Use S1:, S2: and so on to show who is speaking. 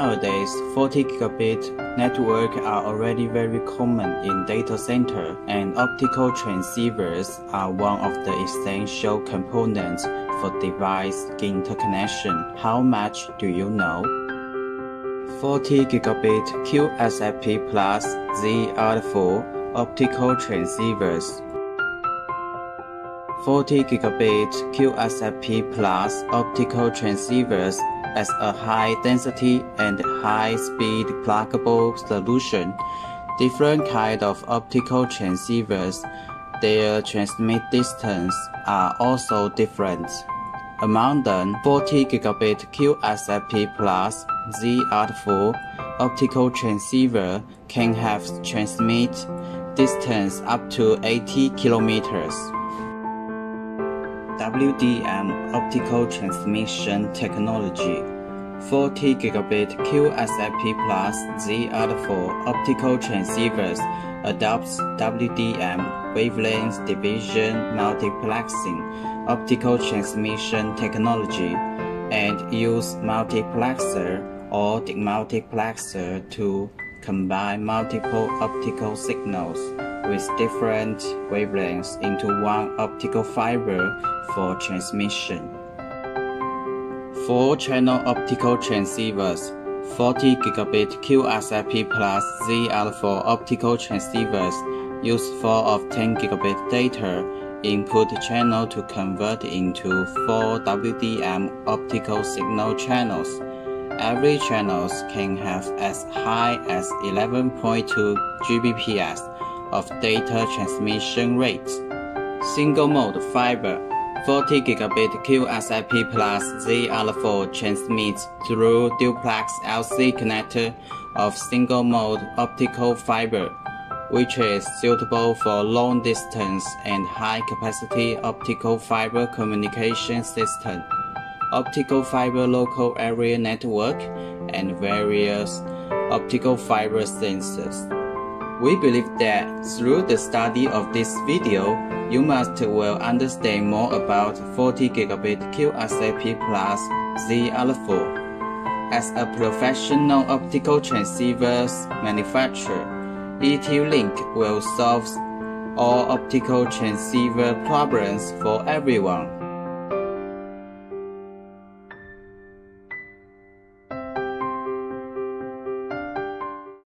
S1: Nowadays, 40 gigabit network are already very common in data center and optical transceivers are one of the essential components for device interconnection. How much do you know? 40 gigabit QSFP plus ZR4 optical transceivers 40 gigabit QSFP plus optical transceivers as a high-density and high-speed pluggable solution. Different kind of optical transceivers, their transmit distance are also different. Among them, 40 gigabit QSFP plus ZR4 optical transceiver can have transmit distance up to 80 kilometers. WDM optical transmission technology. 40 gigabit QSFP plus ZR4 optical transceivers adopts WDM wavelength division multiplexing optical transmission technology and use multiplexer or demultiplexer to combine multiple optical signals with different wavelengths into one optical fiber for transmission. 4-channel optical transceivers 40 gigabit QSFP plus ZR4 optical transceivers use 4 of 10 gigabit data input channel to convert into 4 WDM optical signal channels. Every channels can have as high as 11.2 Gbps of data transmission rate. Single mode fiber 40 gigabit QSFP plus ZR4 transmits through duplex LC connector of single mode optical fiber, which is suitable for long distance and high capacity optical fiber communication system, optical fiber local area network, and various optical fiber sensors. We believe that through the study of this video, you must well understand more about 40 gigabit QSFP plus ZR4. As a professional optical transceivers manufacturer, ETU-Link will solve all optical transceiver problems for everyone.